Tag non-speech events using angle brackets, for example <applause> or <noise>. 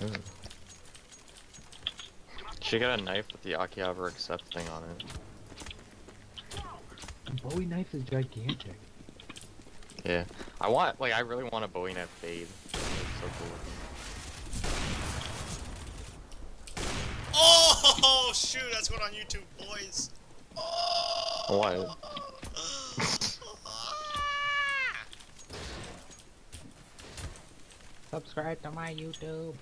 Mm. She got a knife with the Akihabara accept thing on it. The Bowie knife is gigantic. Yeah. I want, like, I really want a Bowie knife fade. It's so cool. Oh <laughs> shoot, that's going on YouTube, boys. Oh. What? <laughs> Subscribe to my YouTube.